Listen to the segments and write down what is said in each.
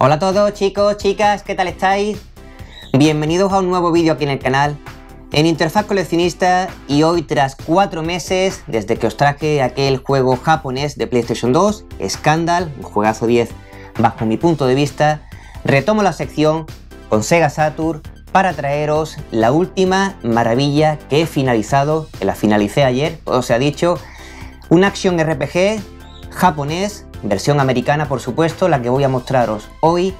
Hola a todos chicos, chicas, ¿qué tal estáis? Bienvenidos a un nuevo vídeo aquí en el canal en Interfaz Coleccionista y hoy tras cuatro meses desde que os traje aquel juego japonés de PlayStation 2, Scandal, un juegazo 10 bajo mi punto de vista, retomo la sección con Sega Saturn para traeros la última maravilla que he finalizado, que la finalicé ayer, os se ha dicho, un action RPG japonés versión americana por supuesto, la que voy a mostraros hoy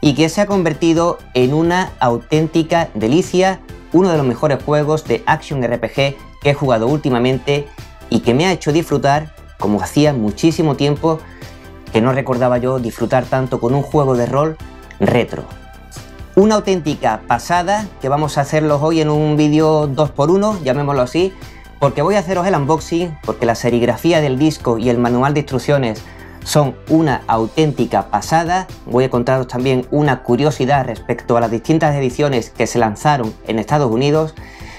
y que se ha convertido en una auténtica delicia, uno de los mejores juegos de Action RPG que he jugado últimamente y que me ha hecho disfrutar como hacía muchísimo tiempo que no recordaba yo disfrutar tanto con un juego de rol retro. Una auténtica pasada que vamos a hacerlo hoy en un vídeo 2x1, llamémoslo así, porque voy a haceros el unboxing, porque la serigrafía del disco y el manual de instrucciones son una auténtica pasada. Voy a contaros también una curiosidad respecto a las distintas ediciones que se lanzaron en Estados Unidos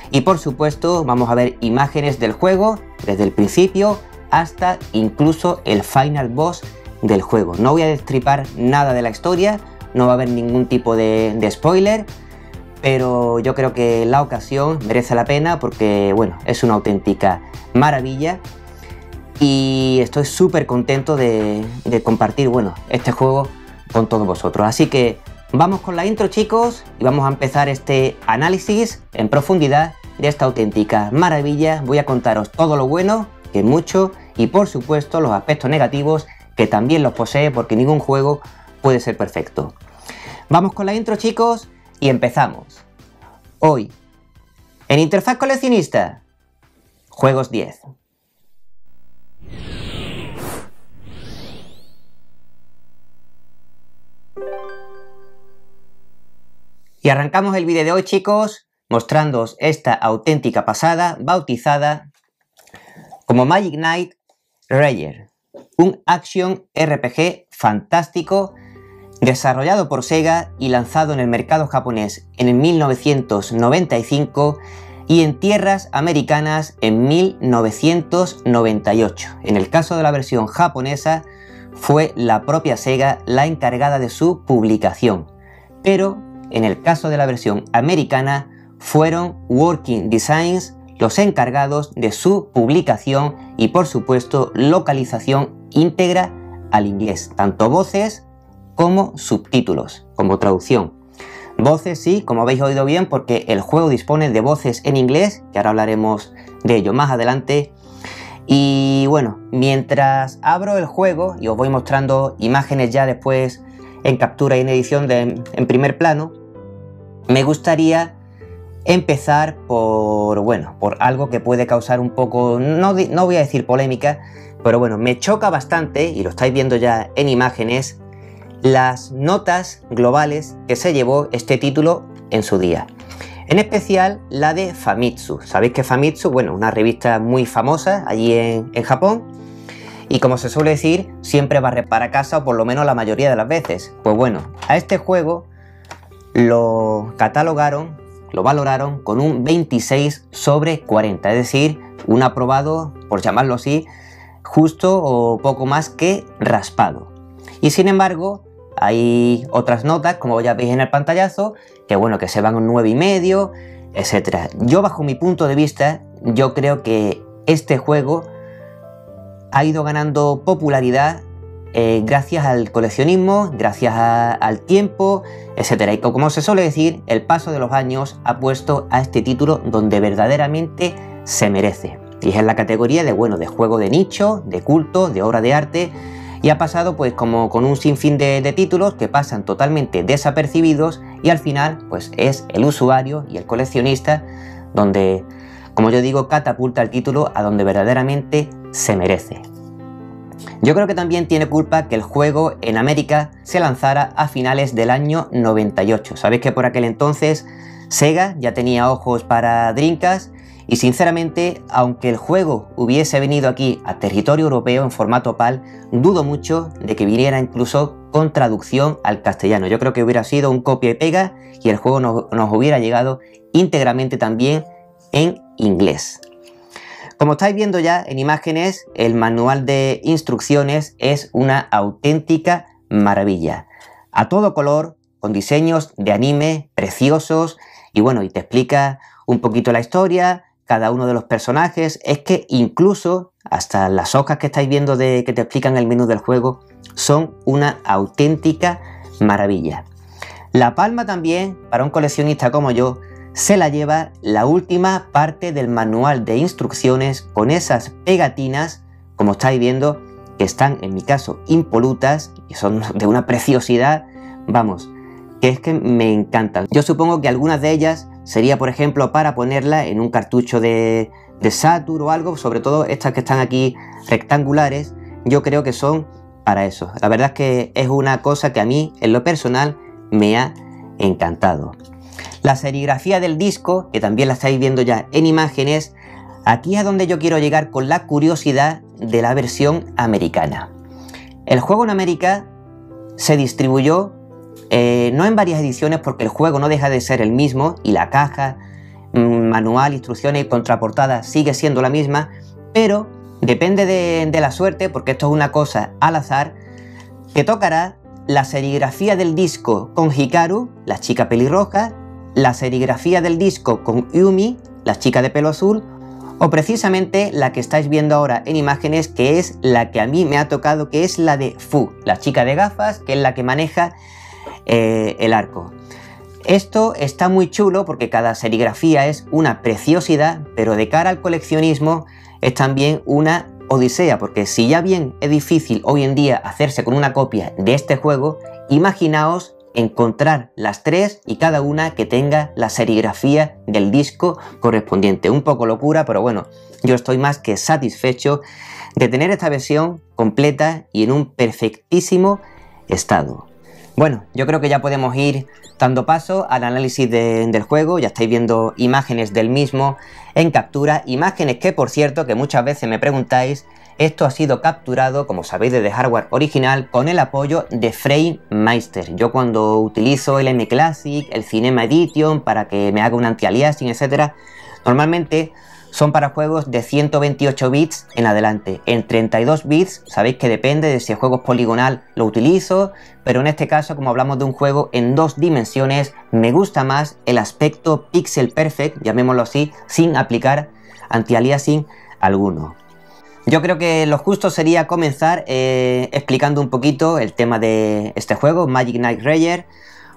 y por supuesto vamos a ver imágenes del juego desde el principio hasta incluso el final boss del juego. No voy a destripar nada de la historia, no va a haber ningún tipo de, spoiler, pero yo creo que la ocasión merece la pena porque bueno, es una auténtica maravilla y estoy súper contento de, compartir bueno, este juego con todos vosotros. Así que vamos con la intro chicos y vamos a empezar este análisis en profundidad de esta auténtica maravilla. Voy a contaros todo lo bueno, que mucho, y por supuesto los aspectos negativos que también los posee porque ningún juego puede ser perfecto. Vamos con la intro chicos y empezamos. Hoy, en Interfaz Coleccionista, Juegos 10. Y arrancamos el vídeo de hoy chicos mostrándoos esta auténtica pasada bautizada como Magic Knight Rayer, un action RPG fantástico desarrollado por Sega y lanzado en el mercado japonés en el 1995 y en tierras americanas en 1998. En el caso de la versión japonesa fue la propia Sega la encargada de su publicación, pero en el caso de la versión americana, fueron Working Designs los encargados de su publicación y por supuesto localización íntegra al inglés, tanto voces como subtítulos, como traducción. Voces sí, como habéis oído bien, porque el juego dispone de voces en inglés, que ahora hablaremos de ello más adelante. Y bueno, mientras abro el juego y os voy mostrando imágenes ya después en captura y en edición de, en primer plano, me gustaría empezar por, bueno, por algo que puede causar un poco, no, no voy a decir polémica, pero bueno, me choca bastante, y lo estáis viendo ya en imágenes, las notas globales que se llevó este título en su día. En especial la de Famitsu. Sabéis que Famitsu, bueno, una revista muy famosa allí en, en Japón, y como se suele decir, siempre va para casa o por lo menos la mayoría de las veces. Pues bueno, a este juego lo catalogaron, lo valoraron con un 26 sobre 40, es decir, un aprobado, por llamarlo así, justo o poco más que raspado. Y sin embargo, hay otras notas, como ya veis en el pantallazo, que bueno, que se van un 9,5, etc. Yo bajo mi punto de vista, yo creo que este juego ha ido ganando popularidad eh, gracias al coleccionismo, gracias al tiempo, etc. Y como se suele decir, el paso de los años ha puesto a este título donde verdaderamente se merece. Y es en la categoría de, bueno, de juego de nicho, de culto, de obra de arte, y ha pasado pues como con un sinfín de, de, títulos que pasan totalmente desapercibidos y al final pues es el usuario y el coleccionista donde, como yo digo, catapulta el título a donde verdaderamente se merece. Yo creo que también tiene culpa que el juego en América se lanzara a finales del año 98. Sabéis que por aquel entonces Sega ya tenía ojos para Dreamcast y sinceramente, aunque el juego hubiese venido aquí a territorio europeo en formato PAL, dudo mucho de que viniera incluso con traducción al castellano. Yo creo que hubiera sido un copia y pega y el juego nos, nos hubiera llegado íntegramente también en inglés. Como estáis viendo ya en imágenes, el manual de instrucciones es una auténtica maravilla. a todo color, con diseños de anime preciosos y bueno, y te explica un poquito la historia, cada uno de los personajes, es que incluso hasta las hojas que estáis viendo de que te explican el menú del juego son una auténtica maravilla. La palma también, para un coleccionista como yo, se la lleva la última parte del manual de instrucciones con esas pegatinas, como estáis viendo, que están en mi caso impolutas y son de una preciosidad, vamos, que es que me encantan. Yo supongo que algunas de ellas sería, por ejemplo, para ponerla en un cartucho de, de Saturn o algo, sobre todo estas que están aquí rectangulares, yo creo que son para eso. La verdad es que es una cosa que a mí, en lo personal, me ha encantado. La serigrafía del disco, que también la estáis viendo ya en imágenes, aquí es donde yo quiero llegar con la curiosidad de la versión americana. El juego en América se distribuyó eh, no en varias ediciones porque el juego no deja de ser el mismo y la caja, mm, manual, instrucciones y contraportada sigue siendo la misma, pero depende de, la suerte, porque esto es una cosa al azar, que tocará la serigrafía del disco con Hikaru, la chica pelirroja, la serigrafía del disco con Yumi, la chica de pelo azul, o precisamente la que estáis viendo ahora en imágenes, que es la que a mí me ha tocado, que es la de Fu, la chica de gafas, que es la que maneja eh, el arco. Esto está muy chulo porque cada serigrafía es una preciosidad, pero de cara al coleccionismo es también una odisea, porque si ya bien es difícil hoy en día hacerse con una copia de este juego, imaginaos encontrar las tres y cada una que tenga la serigrafía del disco correspondiente. Un poco locura, pero bueno, yo estoy más que satisfecho de tener esta versión completa y en un perfectísimo estado. Bueno, yo creo que ya podemos ir dando paso al análisis del juego, ya estáis viendo imágenes del mismo en captura, imágenes que por cierto que muchas veces me preguntáis, esto ha sido capturado, como sabéis, desde hardware original con el apoyo de Frame Meister. Yo cuando utilizo el M Classic, el Cinema Edition para que me haga un anti-aliasing, etc., normalmente son para juegos de 128 bits en adelante. En 32 bits, sabéis que depende de si el juego es poligonal, lo utilizo, pero en este caso, como hablamos de un juego en dos dimensiones, me gusta más el aspecto pixel perfect, llamémoslo así, sin aplicar anti-aliasing alguno. Yo creo que lo justo sería comenzar eh, explicando un poquito el tema de este juego, Magic Knight Rayer,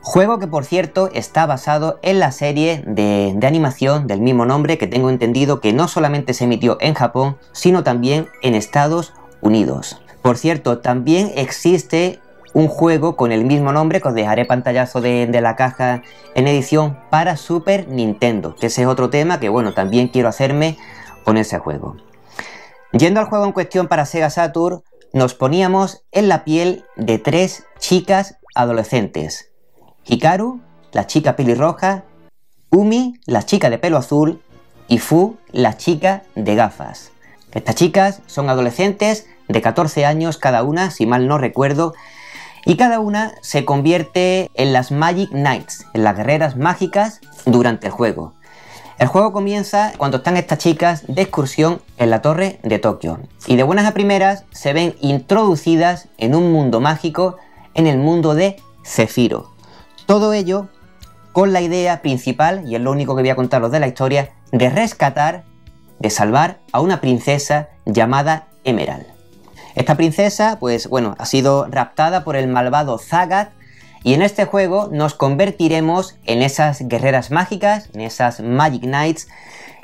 Juego que por cierto está basado en la serie de, animación del mismo nombre que tengo entendido que no solamente se emitió en Japón, sino también en Estados Unidos. Por cierto, también existe un juego con el mismo nombre que os dejaré pantallazo de, de, la caja en edición para Super Nintendo, que ese es otro tema que bueno, también quiero hacerme con ese juego. Yendo al juego en cuestión para Sega Saturn, nos poníamos en la piel de tres chicas adolescentes, Hikaru, la chica pelirroja, Umi, la chica de pelo azul, y Fu, la chica de gafas. Estas chicas son adolescentes de 14 años cada una, si mal no recuerdo, y cada una se convierte en las Magic Knights, en las guerreras mágicas durante el juego. El juego comienza cuando están estas chicas de excursión en la torre de Tokio y de buenas a primeras se ven introducidas en un mundo mágico, en el mundo de Zefiro. Todo ello con la idea principal, y es lo único que voy a contaros de la historia, de rescatar, de salvar a una princesa llamada Emerald. Esta princesa, pues bueno, ha sido raptada por el malvado Zagat y en este juego nos convertiremos en esas guerreras mágicas, en esas Magic Knights,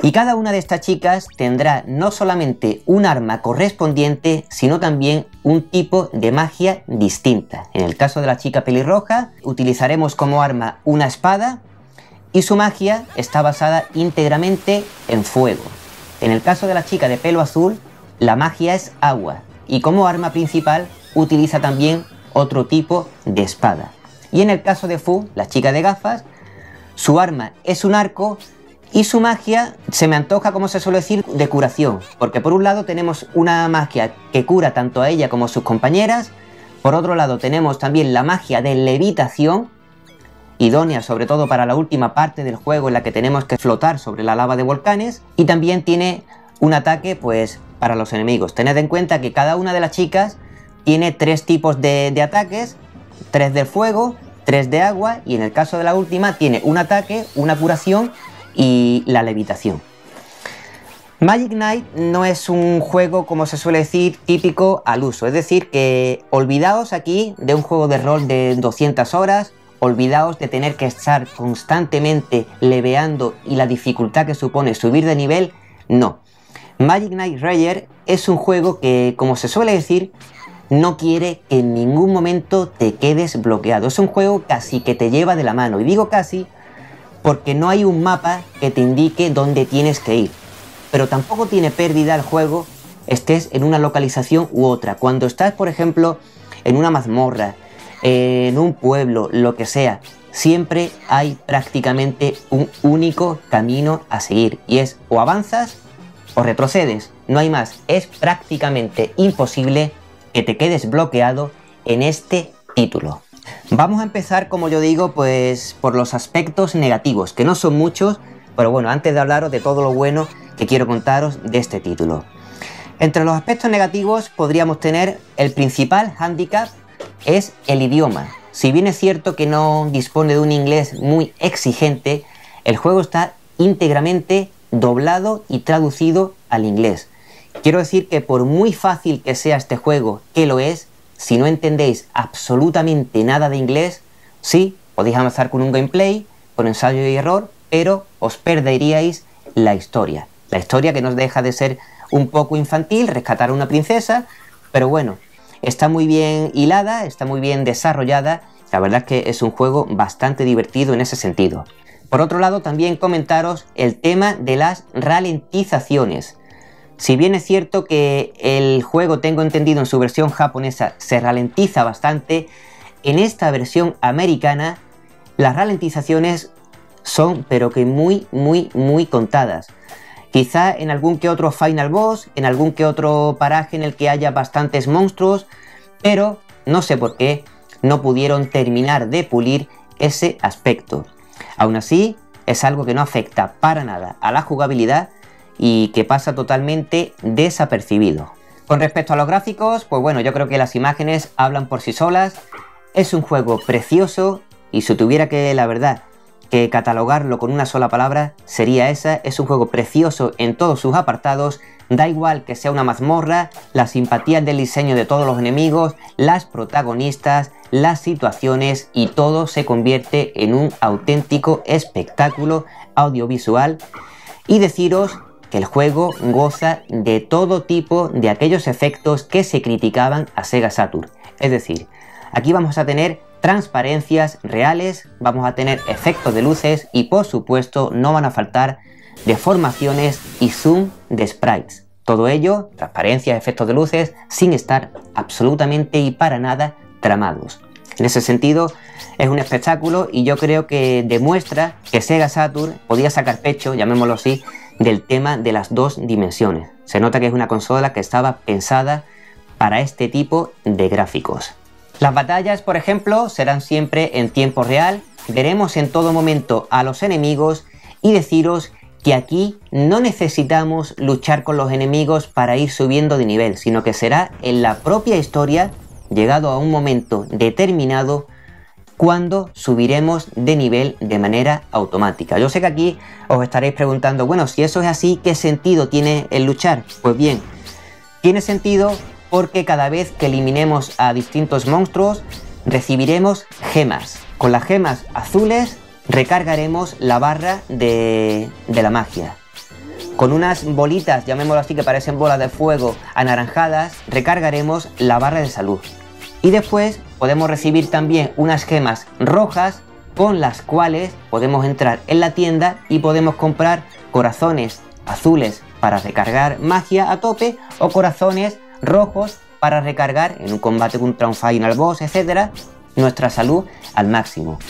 y cada una de estas chicas tendrá no solamente un arma correspondiente, sino también un tipo de magia distinta. En el caso de la chica pelirroja, utilizaremos como arma una espada y su magia está basada íntegramente en fuego. En el caso de la chica de pelo azul, la magia es agua y como arma principal utiliza también otro tipo de espada. Y en el caso de Fu, la chica de gafas, su arma es un arco y su magia se me antoja, como se suele decir, de curación. Porque por un lado tenemos una magia que cura tanto a ella como a sus compañeras. Por otro lado tenemos también la magia de levitación, idónea sobre todo para la última parte del juego en la que tenemos que flotar sobre la lava de volcanes. Y también tiene un ataque pues para los enemigos. Tened en cuenta que cada una de las chicas tiene tres tipos de, de ataques 3 del fuego, 3 de agua y en el caso de la última tiene un ataque, una curación y la levitación. Magic Knight no es un juego, como se suele decir, típico al uso. Es decir, que olvidaos aquí de un juego de rol de 200 horas, olvidaos de tener que estar constantemente leveando y la dificultad que supone subir de nivel. No. Magic Knight Rayer es un juego que, como se suele decir, no quiere que en ningún momento te quedes bloqueado. Es un juego casi que te lleva de la mano. Y digo casi porque no hay un mapa que te indique dónde tienes que ir. Pero tampoco tiene pérdida el juego estés en una localización u otra. Cuando estás, por ejemplo, en una mazmorra, en un pueblo, lo que sea, siempre hay prácticamente un único camino a seguir. Y es o avanzas o retrocedes. No hay más. Es prácticamente imposible que te quedes bloqueado en este título. Vamos a empezar, como yo digo, pues por los aspectos negativos, que no son muchos, pero bueno, antes de hablaros de todo lo bueno que quiero contaros de este título. Entre los aspectos negativos podríamos tener el principal hándicap es el idioma. Si bien es cierto que no dispone de un inglés muy exigente, el juego está íntegramente doblado y traducido al inglés. Quiero decir que por muy fácil que sea este juego, que lo es, si no entendéis absolutamente nada de inglés, sí, podéis avanzar con un gameplay, con ensayo y error, pero os perderíais la historia. La historia que nos deja de ser un poco infantil, rescatar a una princesa, pero bueno, está muy bien hilada, está muy bien desarrollada, la verdad es que es un juego bastante divertido en ese sentido. Por otro lado, también comentaros el tema de las ralentizaciones. Si bien es cierto que el juego, tengo entendido en su versión japonesa, se ralentiza bastante, en esta versión americana las ralentizaciones son pero que muy, muy, muy contadas. Quizá en algún que otro final boss, en algún que otro paraje en el que haya bastantes monstruos, pero no sé por qué no pudieron terminar de pulir ese aspecto. Aún así, es algo que no afecta para nada a la jugabilidad y que pasa totalmente desapercibido. Con respecto a los gráficos, pues bueno, yo creo que las imágenes hablan por sí solas. Es un juego precioso y si tuviera que, la verdad, que catalogarlo con una sola palabra, sería esa. Es un juego precioso en todos sus apartados. Da igual que sea una mazmorra, la simpatía del diseño de todos los enemigos, las protagonistas, las situaciones y todo se convierte en un auténtico espectáculo audiovisual. Y deciros que el juego goza de todo tipo de aquellos efectos que se criticaban a Sega Saturn. Es decir, aquí vamos a tener transparencias reales, vamos a tener efectos de luces y por supuesto no van a faltar deformaciones y zoom de sprites. Todo ello, transparencias, efectos de luces, sin estar absolutamente y para nada tramados. En ese sentido, es un espectáculo y yo creo que demuestra que Sega Saturn podía sacar pecho, llamémoslo así, del tema de las dos dimensiones. Se nota que es una consola que estaba pensada para este tipo de gráficos. Las batallas, por ejemplo, serán siempre en tiempo real, veremos en todo momento a los enemigos y deciros que aquí no necesitamos luchar con los enemigos para ir subiendo de nivel, sino que será en la propia historia, llegado a un momento determinado, cuando subiremos de nivel de manera automática. Yo sé que aquí os estaréis preguntando, bueno, si eso es así, ¿qué sentido tiene el luchar? Pues bien, tiene sentido porque cada vez que eliminemos a distintos monstruos recibiremos gemas. Con las gemas azules recargaremos la barra de, de la magia. Con unas bolitas, llamémoslo así, que parecen bolas de fuego anaranjadas, recargaremos la barra de salud. Y después podemos recibir también unas gemas rojas con las cuales podemos entrar en la tienda y podemos comprar corazones azules para recargar magia a tope o corazones rojos para recargar en un combate contra un final boss, etcétera, nuestra salud al máximo.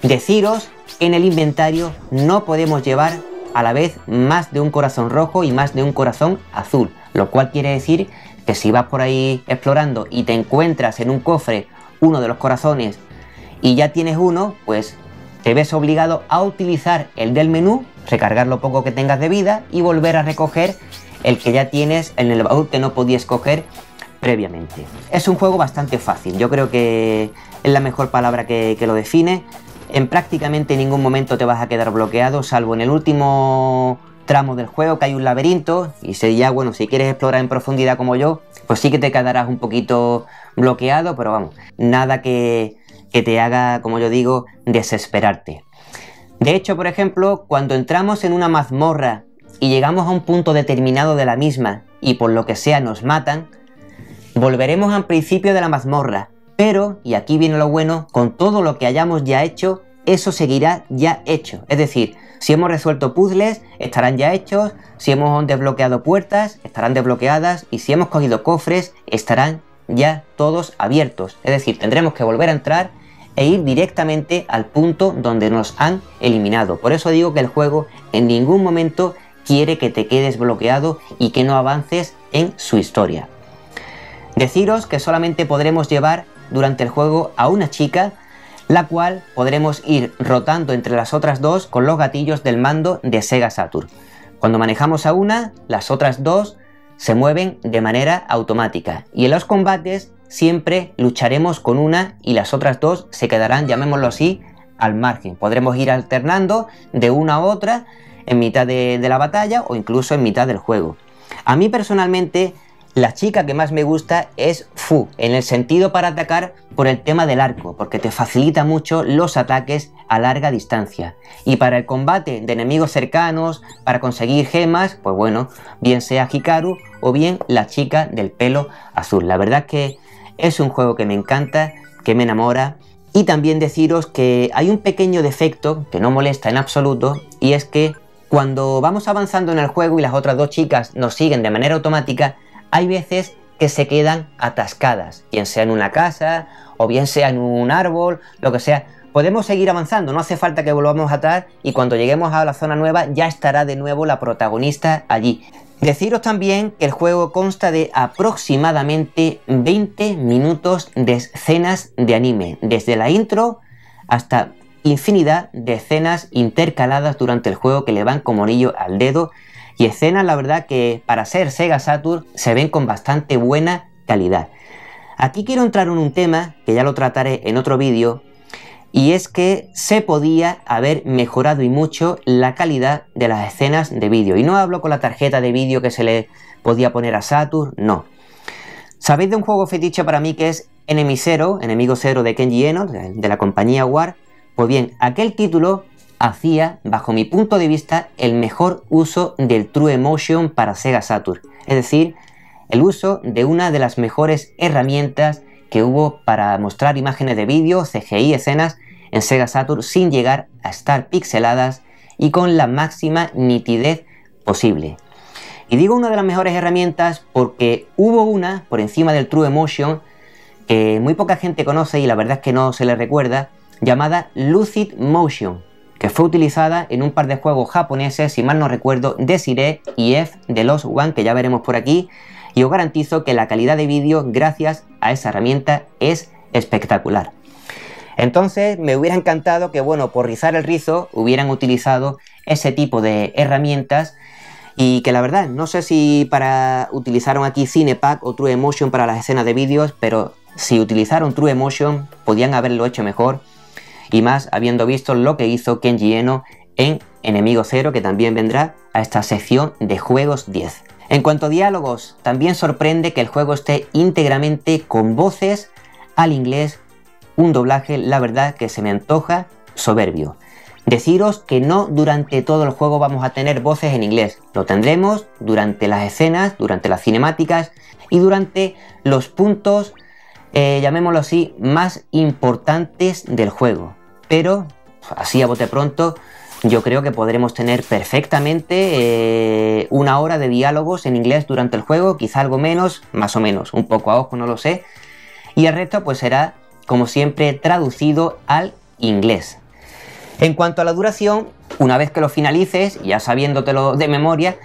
Deciros en el inventario no podemos llevar a la vez más de un corazón rojo y más de un corazón azul, lo cual quiere decir que si vas por ahí explorando y te encuentras en un cofre uno de los corazones y ya tienes uno, pues te ves obligado a utilizar el del menú, recargar lo poco que tengas de vida y volver a recoger el que ya tienes en el baúl que no podías coger previamente. Es un juego bastante fácil, yo creo que es la mejor palabra que, lo define. En prácticamente ningún momento te vas a quedar bloqueado, salvo en el último tramo del juego que hay un laberinto y sería bueno, si quieres explorar en profundidad como yo, pues sí que te quedarás un poquito bloqueado, pero vamos, nada que, que te haga, como yo digo, desesperarte. De hecho, por ejemplo, cuando entramos en una mazmorra y llegamos a un punto determinado de la misma y por lo que sea nos matan, volveremos al principio de la mazmorra, pero, y aquí viene lo bueno, con todo lo que hayamos ya hecho, eso seguirá ya hecho. Es decir, si hemos resuelto puzzles, estarán ya hechos, si hemos desbloqueado puertas, estarán desbloqueadas, y si hemos cogido cofres, estarán ya todos abiertos. Es decir, tendremos que volver a entrar e ir directamente al punto donde nos han eliminado. Por eso digo que el juego en ningún momento quiere que te quedes bloqueado y que no avances en su historia. Deciros que solamente podremos llevar durante el juego a una chica, la cual podremos ir rotando entre las otras dos con los gatillos del mando de Sega Saturn. Cuando manejamos a una, las otras dos se mueven de manera automática y en los combates siempre lucharemos con una y las otras dos se quedarán, llamémoslo así, al margen. Podremos ir alternando de una a otra en mitad de, la batalla o incluso en mitad del juego. A mí personalmente la chica que más me gusta es Fu, en el sentido para atacar por el tema del arco, porque te facilita mucho los ataques a larga distancia. Y para el combate de enemigos cercanos, para conseguir gemas, pues bueno, bien sea Hikaru o bien la chica del pelo azul. La verdad que es un juego que me encanta, que me enamora. Y también deciros que hay un pequeño defecto que no molesta en absoluto, y es que cuando vamos avanzando en el juego y las otras dos chicas nos siguen de manera automática, hay veces que se quedan atascadas, bien sea en una casa o bien sea en un árbol, lo que sea. Podemos seguir avanzando, no hace falta que volvamos a atar y cuando lleguemos a la zona nueva ya estará de nuevo la protagonista allí. Deciros también que el juego consta de aproximadamente 20 minutos de escenas de anime, desde la intro hasta infinidad de escenas intercaladas durante el juego que le van como anillo al dedo y escenas la verdad que para ser Sega Saturn se ven con bastante buena calidad. Aquí quiero entrar en un tema que ya lo trataré en otro vídeo y es que se podía haber mejorado y mucho la calidad de las escenas de vídeo. Y no hablo con la tarjeta de vídeo que se le podía poner a Saturn, no. ¿Sabéis de un juego fetiche para mí que es Enemy Zero, Enemigo Cero de Kenji Eno, de la compañía War? Pues bien, aquel título hacía, bajo mi punto de vista, el mejor uso del True Emotion para Sega Saturn, es decir, el uso de una de las mejores herramientas que hubo para mostrar imágenes de vídeo, CGI, escenas en Sega Saturn sin llegar a estar pixeladas y con la máxima nitidez posible. Y digo una de las mejores herramientas porque hubo una por encima del True Emotion que muy poca gente conoce y la verdad es que no se le recuerda, llamada Lucid Motion, que fue utilizada en un par de juegos japoneses, si mal no recuerdo, Desire y F de los One, que ya veremos por aquí, y os garantizo que la calidad de vídeo, gracias a esa herramienta, es espectacular. Entonces me hubiera encantado que, bueno, por rizar el rizo, hubieran utilizado ese tipo de herramientas. Y que la verdad, no sé si para utilizaron aquí Cinepack o True Emotion para las escenas de vídeos, pero si utilizaron True Emotion podían haberlo hecho mejor y más habiendo visto lo que hizo Kenji Eno en Enemigo Cero, que también vendrá a esta sección de juegos 10. En cuanto a diálogos, también sorprende que el juego esté íntegramente con voces al inglés, un doblaje, la verdad, que se me antoja soberbio. Deciros que no durante todo el juego vamos a tener voces en inglés, lo tendremos durante las escenas, durante las cinemáticas y durante los puntos eh, llamémoslo así, más importantes del juego. Pero, así a bote pronto, yo creo que podremos tener perfectamente eh, una hora de diálogos en inglés durante el juego, quizá algo menos, más o menos, un poco a ojo, no lo sé. Y el resto pues será, como siempre, traducido al inglés. En cuanto a la duración, una vez que lo finalices, ya sabiéndotelo de memoria,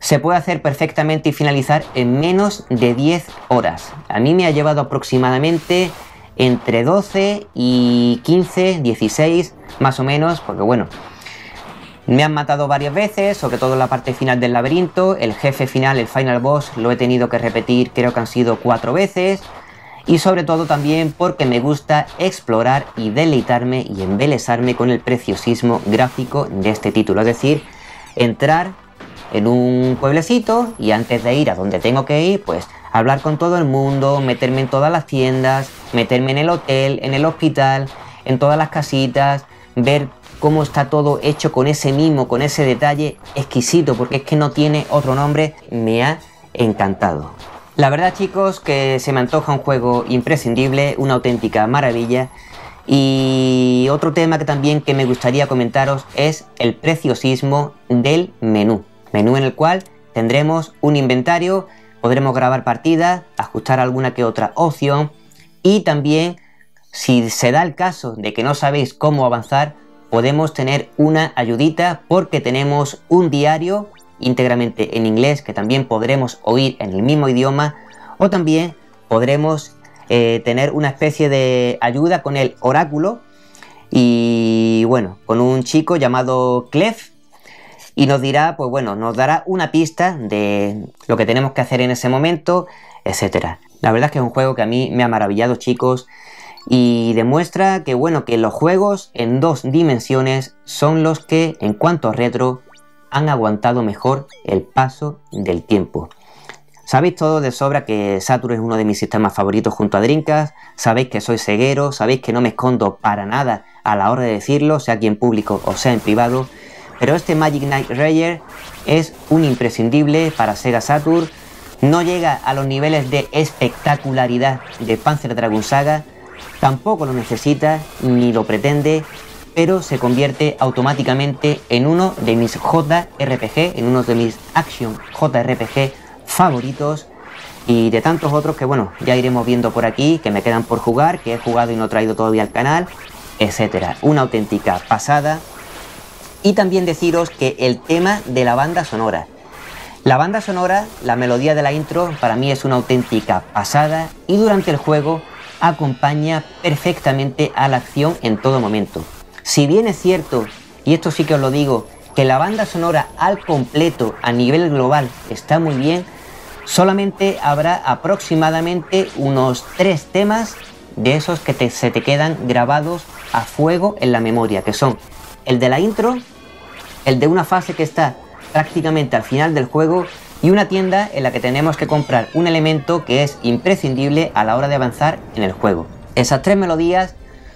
se puede hacer perfectamente y finalizar en menos de 10 horas. A mí me ha llevado aproximadamente entre 12 y 15, 16 más o menos, porque bueno, Me han matado varias veces, sobre todo en la parte final del laberinto. El jefe final, el final boss, lo he tenido que repetir, creo que han sido cuatro veces. Y sobre todo también porque me gusta explorar y deleitarme y embelesarme con el preciosismo gráfico de este título. Es decir, entrar en un pueblecito y antes de ir a donde tengo que ir, pues hablar con todo el mundo, meterme en todas las tiendas, meterme en el hotel, en el hospital, en todas las casitas, ver cómo está todo hecho con ese mimo, con ese detalle exquisito, porque es que no tiene otro nombre, me ha encantado. La verdad chicos que se me antoja un juego imprescindible, una auténtica maravilla. Y otro tema que también que me gustaría comentaros es el preciosismo del menú. Menú en el cual tendremos un inventario, podremos grabar partidas, ajustar alguna que otra opción. Y también si se da el caso de que no sabéis cómo avanzar, podemos tener una ayudita porque tenemos un diario íntegramente en inglés que también podremos oír en el mismo idioma. O también podremos eh, tener una especie de ayuda con el oráculo. Y bueno, con un chico llamado Clef y nos dirá, pues bueno, nos dará una pista de lo que tenemos que hacer en ese momento, etcétera. La verdad es que es un juego que a mí me ha maravillado, chicos y demuestra que bueno que los juegos en dos dimensiones son los que en cuanto a retro han aguantado mejor el paso del tiempo. Sabéis todo de sobra que Saturn es uno de mis sistemas favoritos junto a Dreamcast, sabéis que soy ceguero, sabéis que no me escondo para nada a la hora de decirlo, sea aquí en público o sea en privado, pero este Magic Knight Rayer es un imprescindible para Sega Saturn, no llega a los niveles de espectacularidad de Panzer Dragon Saga, tampoco lo necesita ni lo pretende, pero se convierte automáticamente en uno de mis JRPG, en uno de mis Action JRPG favoritos y de tantos otros que bueno, ya iremos viendo por aquí, que me quedan por jugar, que he jugado y no he traído todavía al canal, etcétera. Una auténtica pasada. Y también deciros que el tema de la banda sonora. La banda sonora, la melodía de la intro, para mí es una auténtica pasada y durante el juego acompaña perfectamente a la acción en todo momento. Si bien es cierto, y esto sí que os lo digo, que la banda sonora al completo a nivel global está muy bien, solamente habrá aproximadamente unos tres temas de esos que se te quedan grabados a fuego en la memoria, que son el de la intro, el de una fase que está prácticamente al final del juego y una tienda en la que tenemos que comprar un elemento que es imprescindible a la hora de avanzar en el juego. Esas tres melodías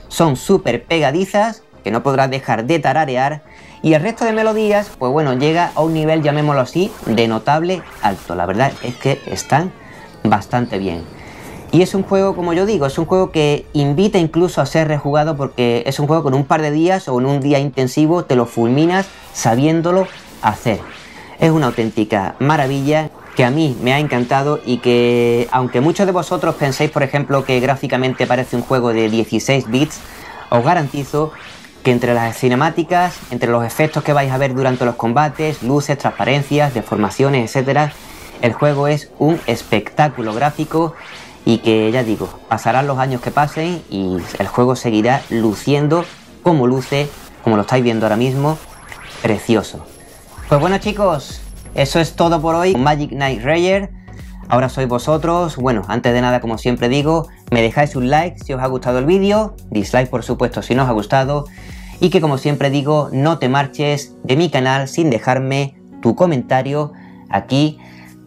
son súper pegadizas, que no podrás dejar de tararear, y el resto de melodías, pues bueno, llega a un nivel, llamémoslo así, de notable alto. La verdad es que están bastante bien. Y es un juego, como yo digo, es un juego que invita incluso a ser rejugado porque es un juego con un par de días o en un día intensivo te lo fulminas sabiéndolo hacer. Es una auténtica maravilla que a mí me ha encantado y que aunque muchos de vosotros penséis por ejemplo que gráficamente parece un juego de 16 bits, os garantizo que entre las cinemáticas, entre los efectos que vais a ver durante los combates, luces, transparencias, deformaciones, etc., el juego es un espectáculo gráfico y que ya digo, pasarán los años que pasen y el juego seguirá luciendo como luce, como lo estáis viendo ahora mismo, precioso. Pues bueno chicos, eso es todo por hoy. Magic Knight Rayer. Ahora sois vosotros. Bueno, antes de nada, como siempre digo, me dejáis un like si os ha gustado el vídeo, dislike por supuesto si no os ha gustado. Y que como siempre digo, no te marches de mi canal sin dejarme tu comentario aquí.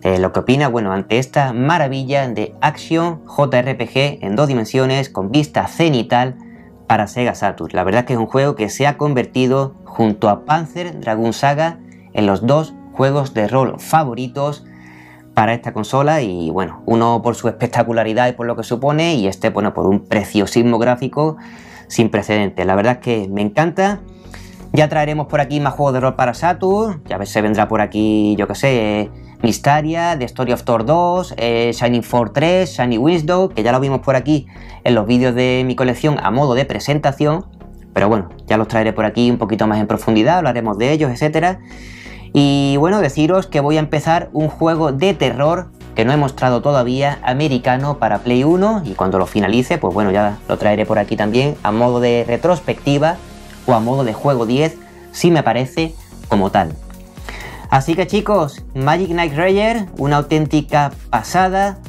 Eh, lo que opina, bueno, ante esta maravilla de Action JRPG en dos dimensiones con vista cenital para Sega Saturn. La verdad es que es un juego que se ha convertido junto a Panzer Dragon Saga en los dos juegos de rol favoritos para esta consola y bueno, uno por su espectacularidad y por lo que supone y este bueno por un preciosismo gráfico sin precedentes. La verdad es que me encanta. Ya traeremos por aquí más juegos de rol para Saturn, ya se vendrá por aquí, yo que sé, Mystaria, The Story of Thor 2, eh, Shining Force 3, Shiny Wisdom, que ya lo vimos por aquí en los vídeos de mi colección a modo de presentación, pero bueno, ya los traeré por aquí un poquito más en profundidad, hablaremos de ellos, etcétera. Y bueno, deciros que voy a empezar un juego de terror que no he mostrado todavía, americano para Play 1 y cuando lo finalice, pues bueno, ya lo traeré por aquí también a modo de retrospectiva o a modo de juego 10, si me parece como tal. Así que chicos, Magic Knight Rayer, una auténtica pasada,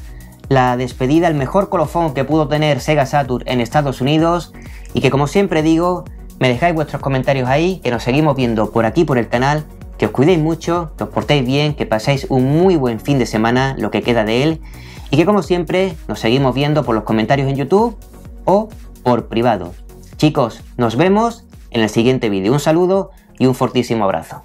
la despedida, el mejor colofón que pudo tener Sega Saturn en Estados Unidos y que como siempre digo, me dejáis vuestros comentarios ahí, que nos seguimos viendo por aquí por el canal, que os cuidéis mucho, que os portéis bien, que paséis un muy buen fin de semana, lo que queda de él, y que como siempre nos seguimos viendo por los comentarios en YouTube o por privado. Chicos, nos vemos en el siguiente vídeo. Un saludo y un fortísimo abrazo.